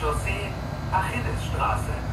Chaussee, Achillesstraße.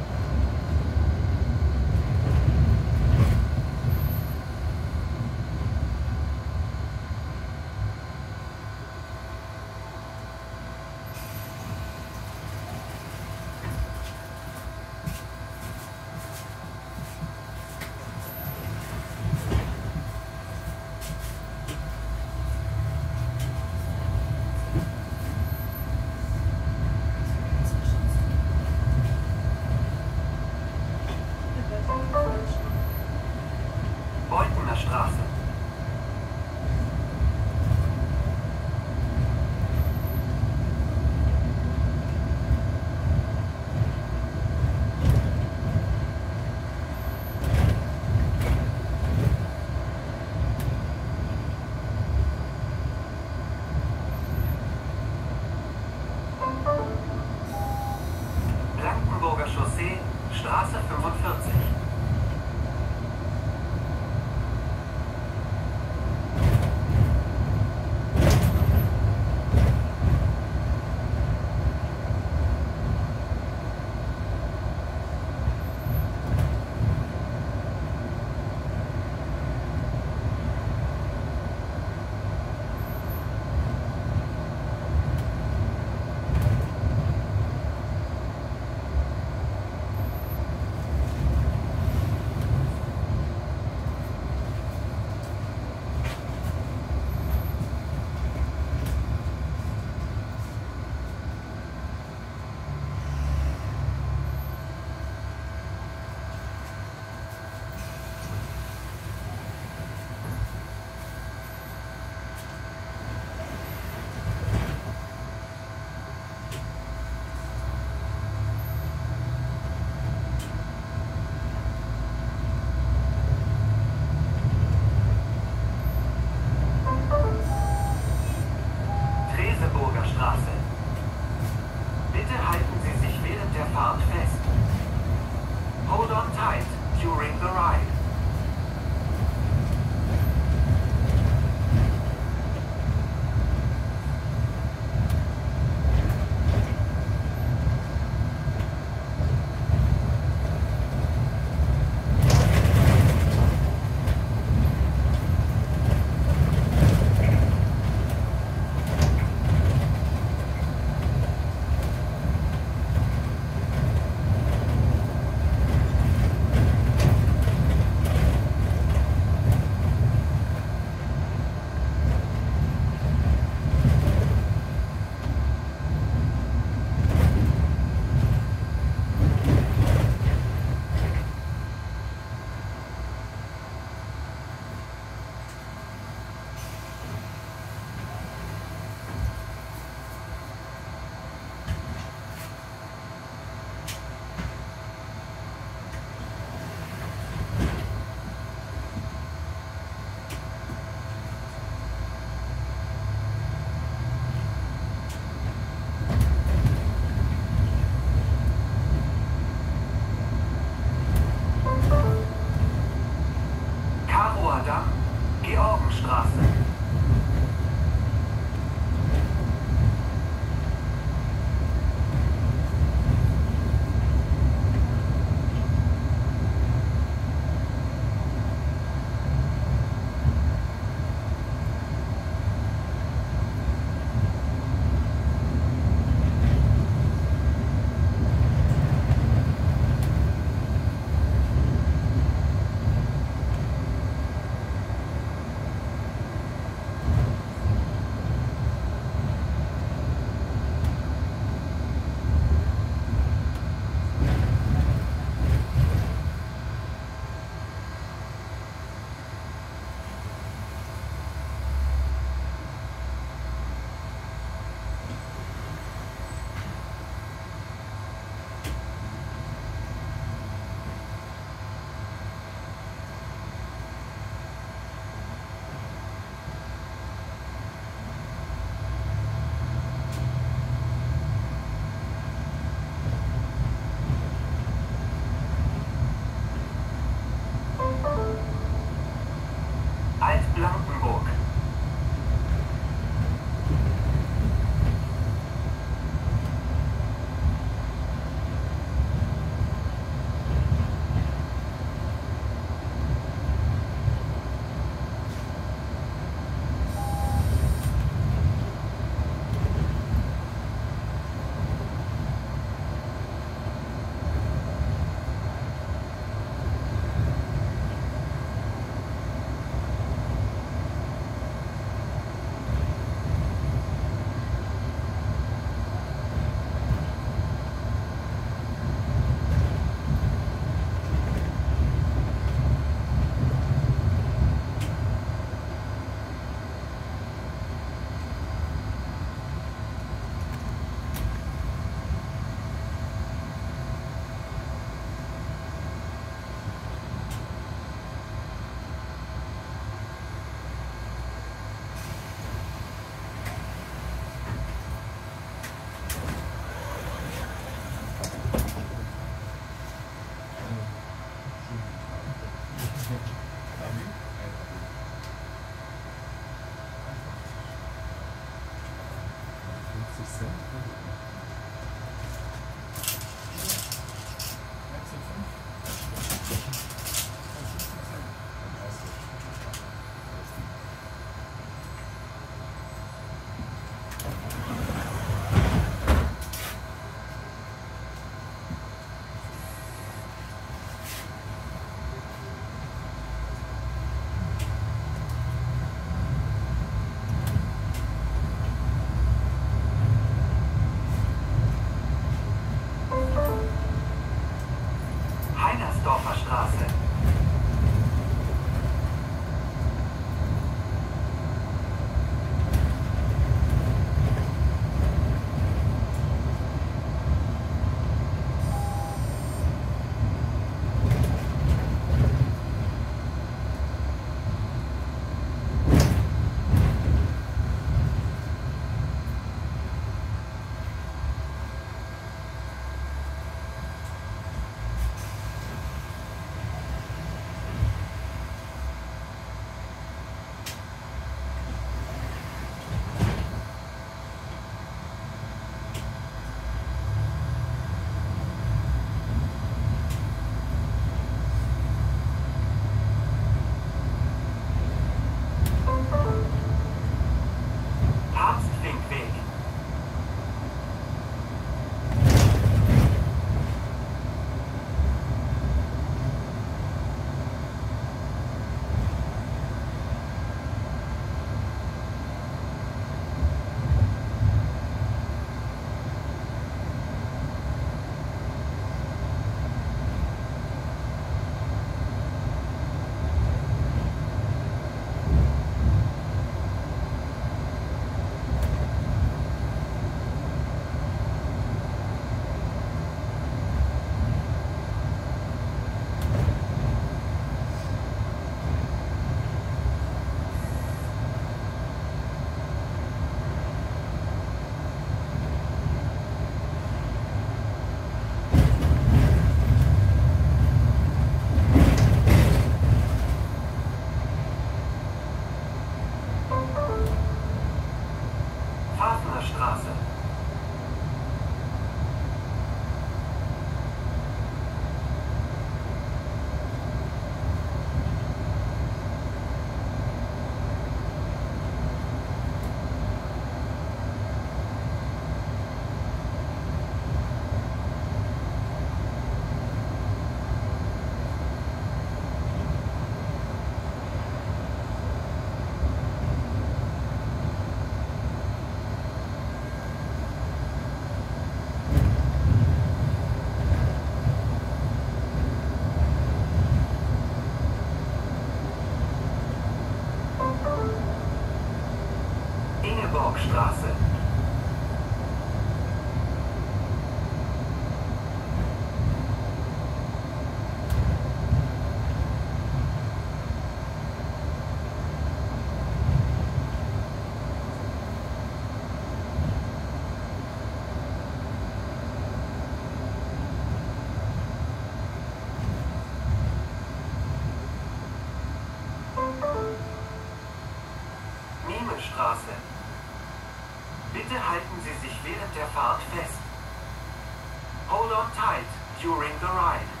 pride.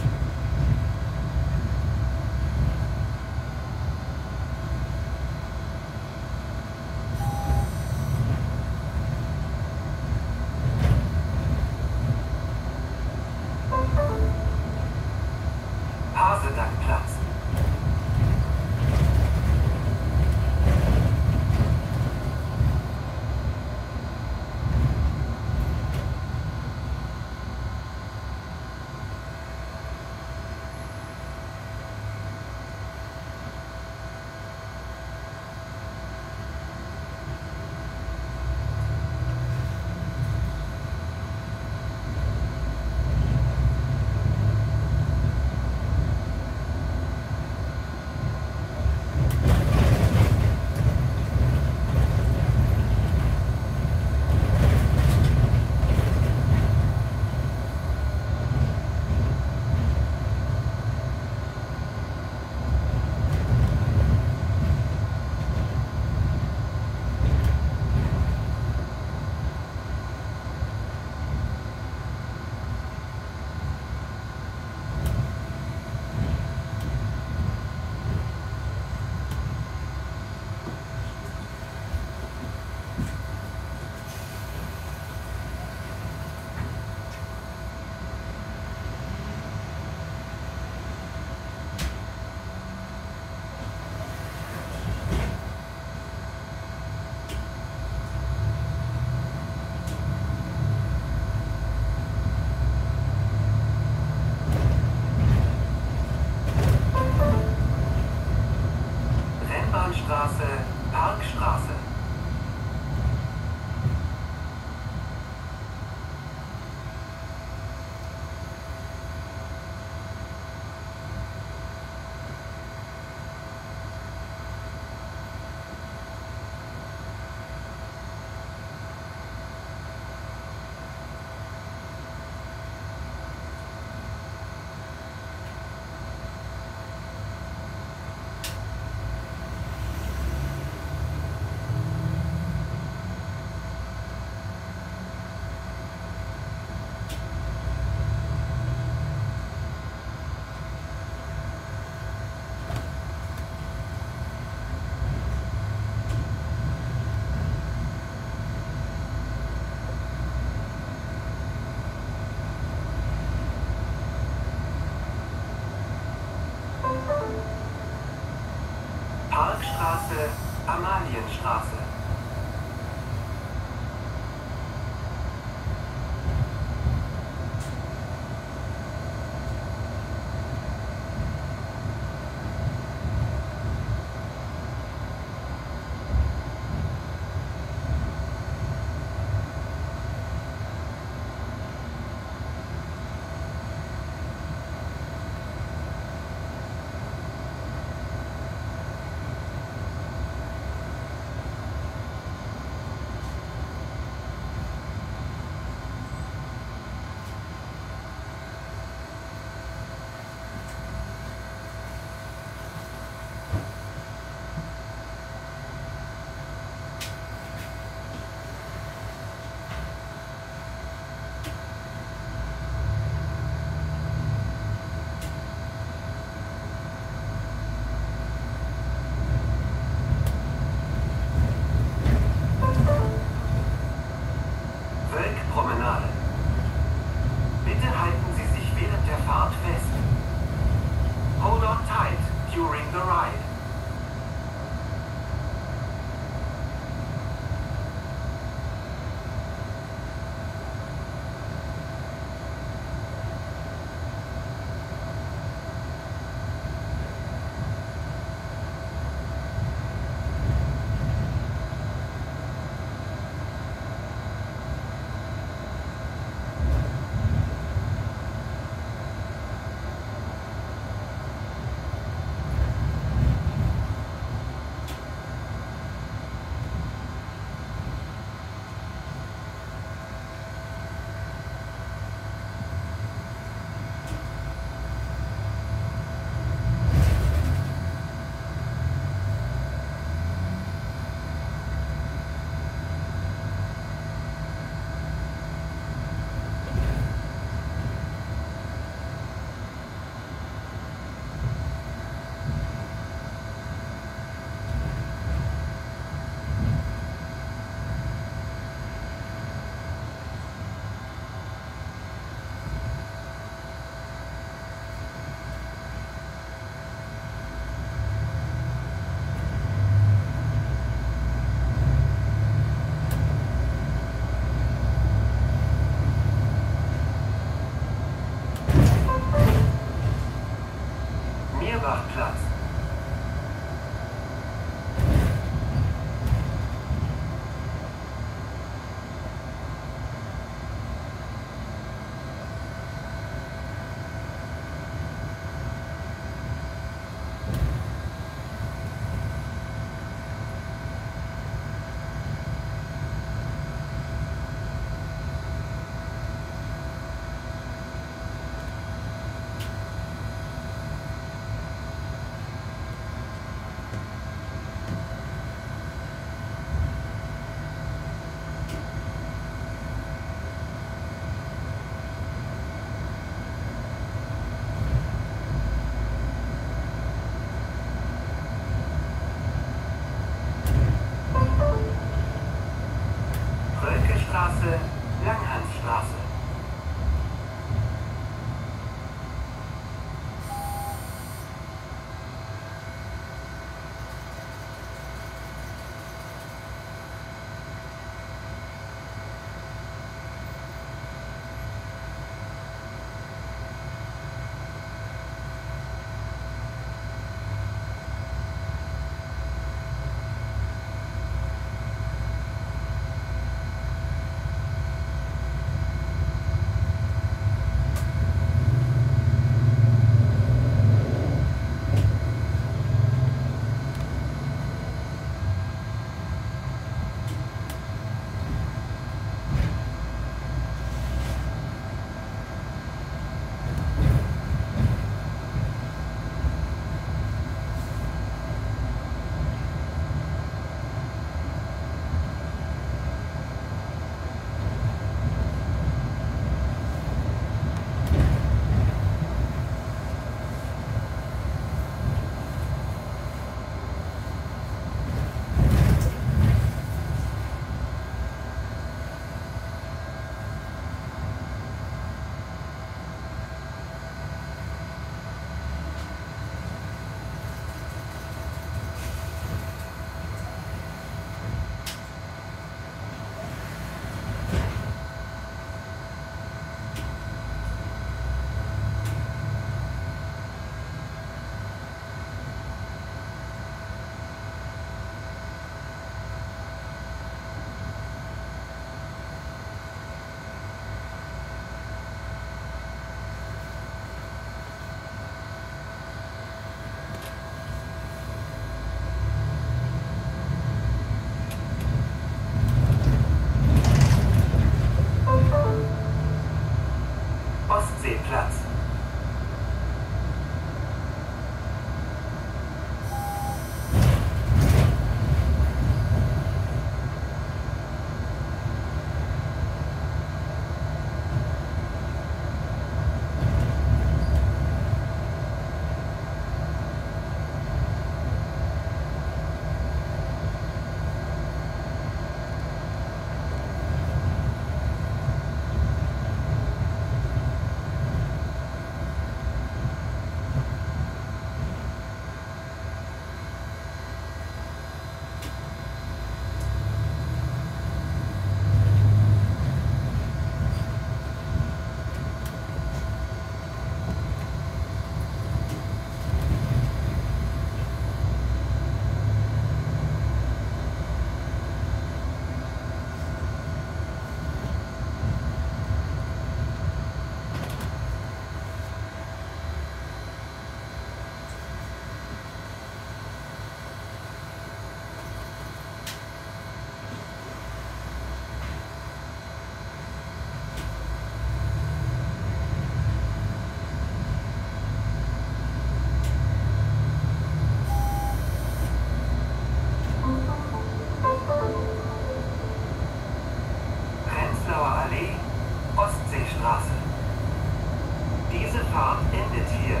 Fahrt endet hier.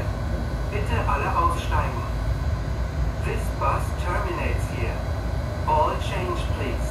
Bitte alle aussteigen. This bus terminates here. All change please.